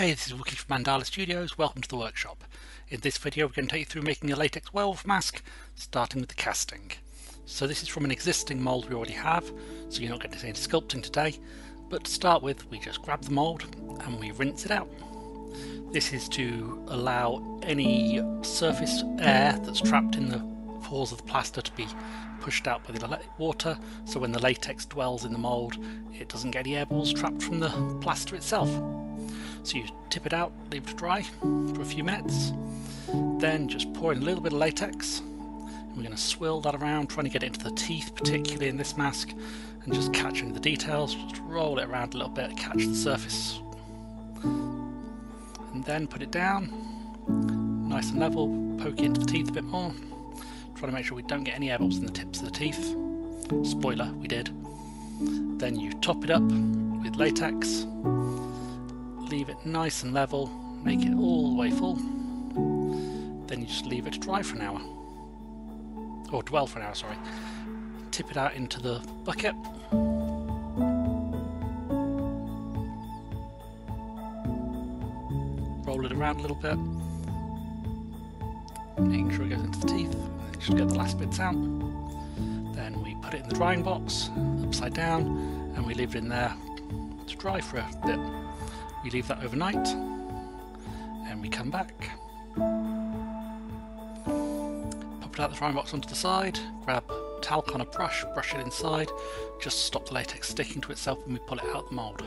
Hey, this is Wookie from Mandala Studios. Welcome to the workshop. In this video we're going to take you through making a latex werewolf mask, starting with the casting. So this is from an existing mould we already have, so you're not going to see any sculpting today, but to start with we just grab the mould and we rinse it out. This is to allow any surface air that's trapped in the pores of the plaster to be pushed out by the water, so when the latex dwells in the mould it doesn't get any air balls trapped from the plaster itself. So you tip it out, leave it dry for a few minutes, then just pour in a little bit of latex. And we're going to swirl that around, trying to get it into the teeth, particularly in this mask, and just catching the details. Just roll it around a little bit, catch the surface, and then put it down, nice and level, poke it into the teeth a bit more. Try to make sure we don't get any air bubbles in the tips of the teeth. Spoiler, we did. Then you top it up with latex leave it nice and level, make it all the way full. Then you just leave it to dry for an hour. Or dwell for an hour, sorry. Tip it out into the bucket. Roll it around a little bit. Making sure it goes into the teeth. You should get the last bits out. Then we put it in the drying box, upside down, and we leave it in there to dry for a bit. We leave that overnight and we come back. Pop it out the frying box onto the side, grab talc on a brush, brush it inside, just stop the latex sticking to itself when we pull it out the mould.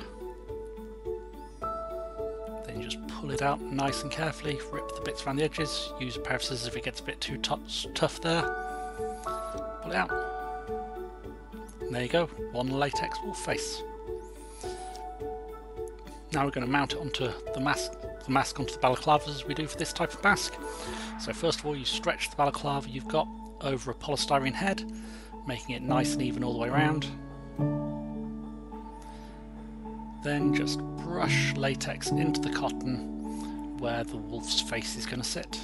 Then you just pull it out nice and carefully, rip the bits around the edges, use a pair of scissors if it gets a bit too tough there. Pull it out. And there you go, one latex wolf face. Now we're going to mount it onto the mask, the mask onto the balaclava as we do for this type of mask. So first of all you stretch the balaclava you've got over a polystyrene head, making it nice and even all the way around. Then just brush latex into the cotton where the wolf's face is going to sit.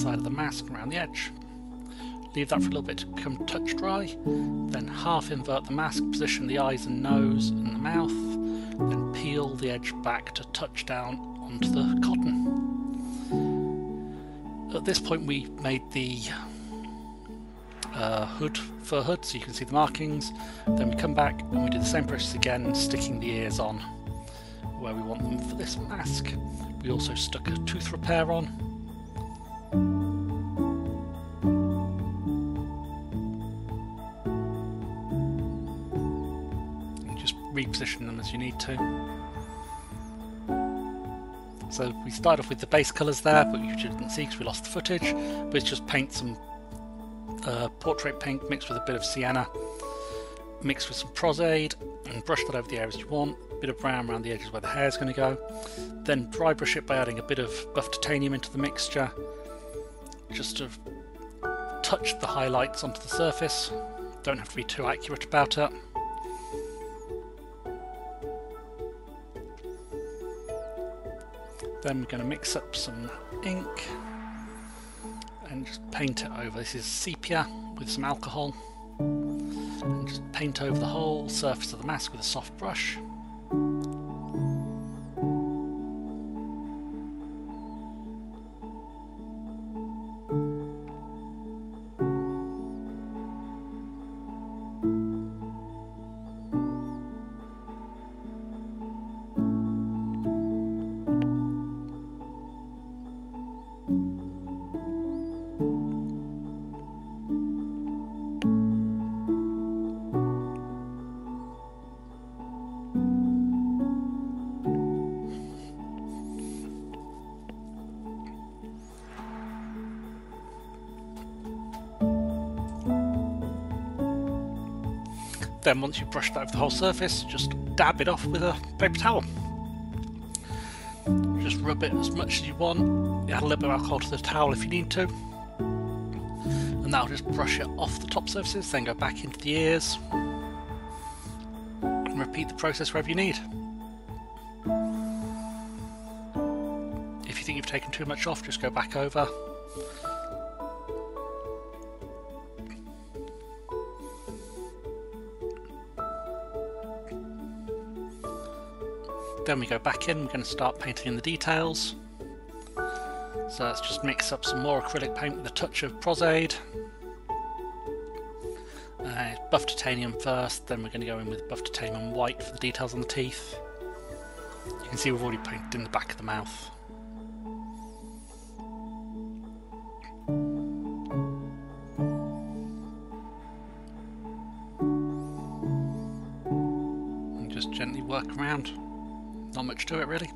Inside of the mask around the edge. Leave that for a little bit to come touch dry, then half invert the mask, position the eyes and nose and the mouth, then peel the edge back to touch down onto the cotton. At this point we made the uh, hood, fur hood, so you can see the markings. Then we come back and we do the same process again, sticking the ears on where we want them for this mask. We also stuck a tooth repair on. Reposition them as you need to. So we start off with the base colours there, but you didn't see because we lost the footage. But it's just paint some uh, portrait pink mixed with a bit of sienna, mixed with some Pros-Aide, and brush that over the areas you want. A bit of brown around the edges where the hair is going to go. Then dry brush it by adding a bit of buff titanium into the mixture, just to touch the highlights onto the surface. Don't have to be too accurate about it. Then we're going to mix up some ink and just paint it over. This is sepia with some alcohol. And just paint over the whole surface of the mask with a soft brush. Then once you've brushed over the whole surface, just dab it off with a paper towel. Just rub it as much as you want. Add a little bit of alcohol to the towel if you need to. And that'll just brush it off the top surfaces, then go back into the ears. And repeat the process wherever you need. If you think you've taken too much off, just go back over. Then we go back in, we're going to start painting in the details. So let's just mix up some more acrylic paint with a touch of Pros-Aide. Uh, buff titanium first, then we're going to go in with buff titanium white for the details on the teeth. You can see we've already painted in the back of the mouth. And just gently work around. Not much to it really.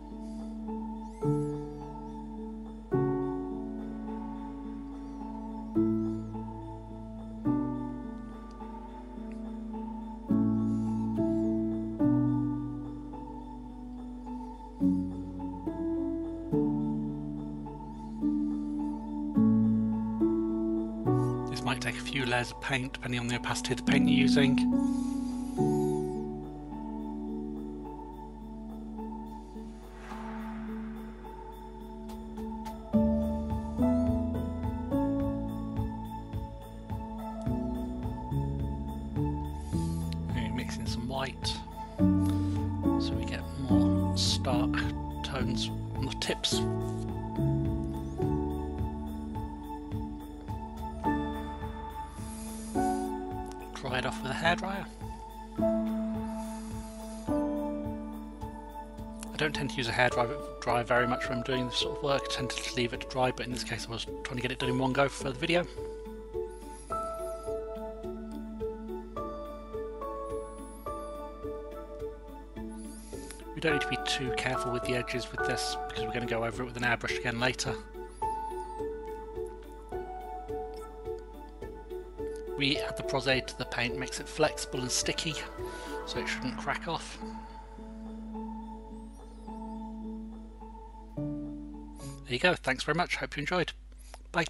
This might take a few layers of paint depending on the opacity of the paint you're using. So we get more stark tones on the tips. Dry it off with a hairdryer. I don't tend to use a hairdryer dry very much when I'm doing this sort of work. I tend to leave it to dry, but in this case I was trying to get it done in one go for the video. Don't need to be too careful with the edges with this because we're going to go over it with an airbrush again later. We add the Pros-Aide to the paint, makes it flexible and sticky, so it shouldn't crack off. There you go, thanks very much, hope you enjoyed. Bye.